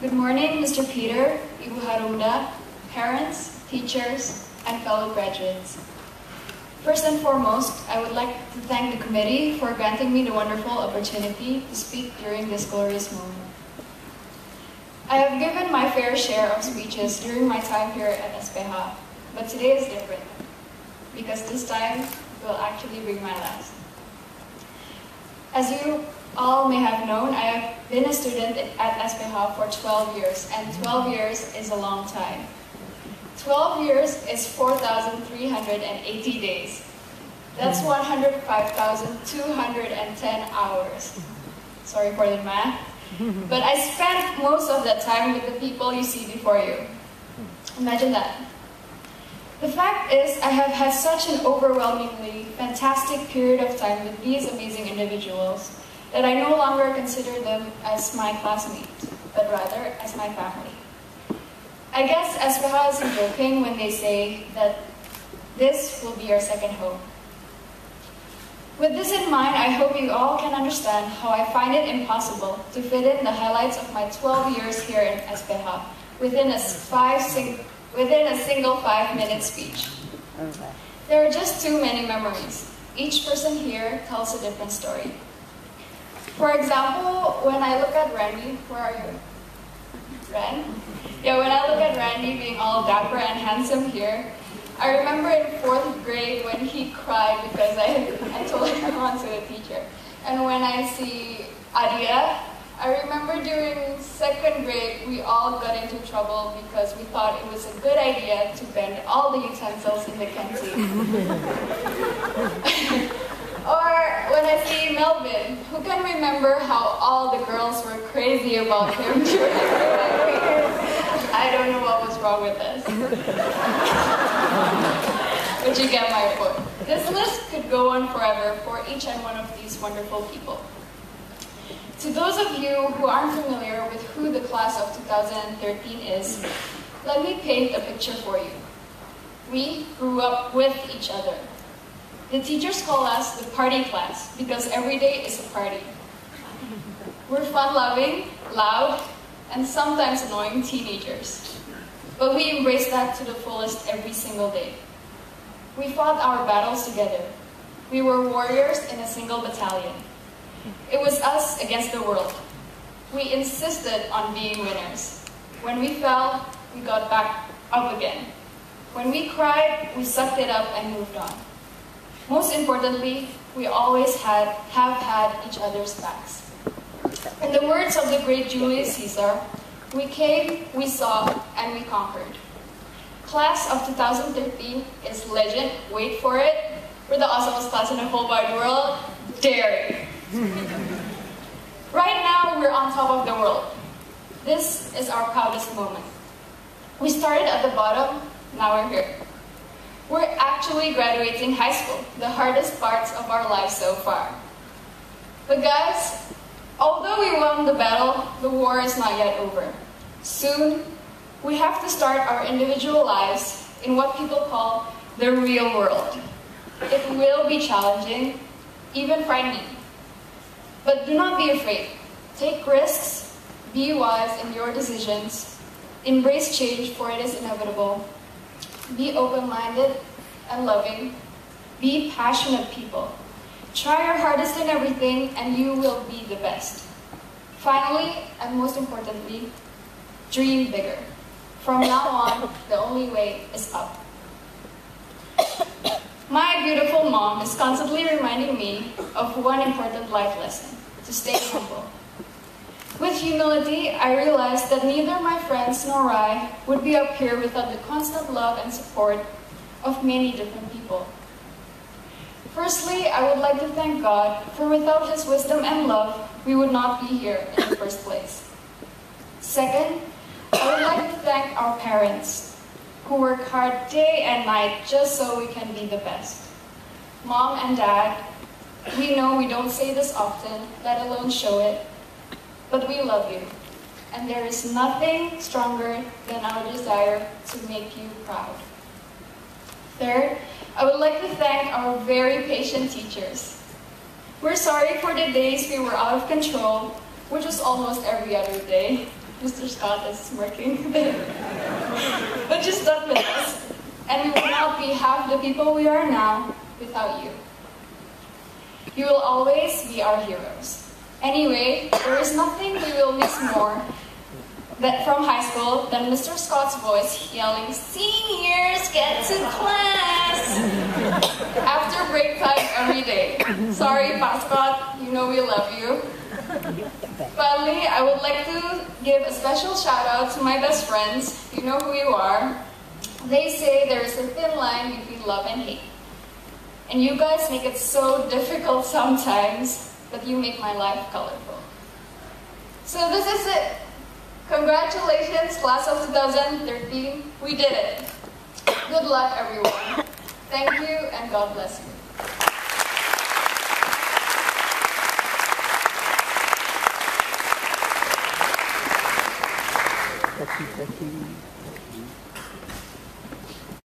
Good morning, Mr. Peter, Ibu Harunda, parents, teachers, and fellow graduates. First and foremost, I would like to thank the committee for granting me the wonderful opportunity to speak during this glorious moment. I have given my fair share of speeches during my time here at SPH, but today is different because this time will actually be my last. As you all may have known, I have been a student at SPH for 12 years, and 12 years is a long time. 12 years is 4,380 days. That's 105,210 hours. Sorry for the math. But I spent most of that time with the people you see before you. Imagine that. The fact is, I have had such an overwhelmingly fantastic period of time with these amazing individuals that I no longer consider them as my classmates, but rather as my family. I guess SPH isn't joking when they say that this will be our second home. With this in mind, I hope you all can understand how I find it impossible to fit in the highlights of my 12 years here in SPH within a, five within a single five-minute speech. There are just too many memories. Each person here tells a different story. For example, when I look at Randy, where are you? Ren? Yeah, when I look at Randy being all dapper and handsome here, I remember in fourth grade when he cried because I, I told him on to the teacher. And when I see Adia, I remember during second grade, we all got into trouble because we thought it was a good idea to bend all the utensils in the canteen. or when I see Melvin, who remember how all the girls were crazy about him during I don't know what was wrong with this. but you get my point. This list could go on forever for each and one of these wonderful people. To those of you who aren't familiar with who the class of 2013 is, let me paint a picture for you. We grew up with each other. The teachers call us the party class because every day is a party. We're fun-loving, loud, and sometimes annoying teenagers. But we embrace that to the fullest every single day. We fought our battles together. We were warriors in a single battalion. It was us against the world. We insisted on being winners. When we fell, we got back up again. When we cried, we sucked it up and moved on. Most importantly, we always had, have had each other's backs. In the words of the great Julius Caesar, we came, we saw, and we conquered. Class of 2013 is legend, wait for it, we're the awesomest class in the whole wide world, dairy. right now, we're on top of the world. This is our proudest moment. We started at the bottom, now we're here. We're actually graduating high school, the hardest parts of our lives so far. But guys, Although we won the battle, the war is not yet over. Soon, we have to start our individual lives in what people call the real world. It will be challenging, even frightening. But do not be afraid. Take risks, be wise in your decisions, embrace change for it is inevitable, be open-minded and loving, be passionate people. Try your hardest in everything and you will be the best. Finally, and most importantly, dream bigger. From now on, the only way is up. My beautiful mom is constantly reminding me of one important life lesson, to stay humble. With humility, I realized that neither my friends nor I would be up here without the constant love and support of many different people. Firstly, I would like to thank God, for without His wisdom and love, we would not be here in the first place. Second, I would like to thank our parents, who work hard day and night just so we can be the best. Mom and Dad, we know we don't say this often, let alone show it, but we love you. And there is nothing stronger than our desire to make you proud. Third, I would like to thank our very patient teachers. We're sorry for the days we were out of control, which was almost every other day. Mr. Scott is working but you stuck with us. And we would not be half the people we are now without you. You will always be our heroes. Anyway, there is nothing we will miss more that from high school than Mr. Scott's voice yelling, Seniors, get to class! After break time every day. Sorry, Pat Scott, you know we love you. Finally, I would like to give a special shout out to my best friends. You know who you are. They say there is a thin line between love and hate. And you guys make it so difficult sometimes, but you make my life colorful. So this is it. Congratulations, class of 2013. We did it. Good luck, everyone. Thank you, and God bless you. Taki, taki.